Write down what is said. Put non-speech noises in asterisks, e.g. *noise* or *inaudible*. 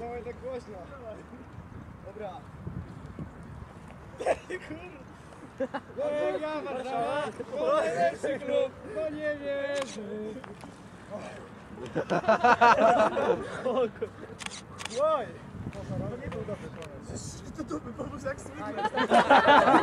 Dawaj tak głośno. Dobra. Legia Warszawa. Najlepszy klub. No nie wierzę. Oj! To nie był dobry pomysł. To dobry pomysł jak swój. *laughs*